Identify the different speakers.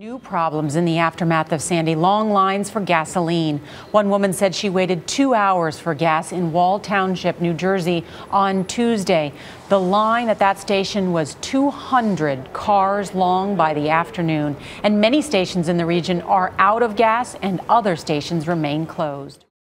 Speaker 1: New problems in the aftermath of Sandy. Long lines for gasoline. One woman said she waited two hours for gas in Wall Township, New Jersey on Tuesday. The line at that station was 200 cars long by the afternoon, and many stations in the region are out of gas and other stations remain closed.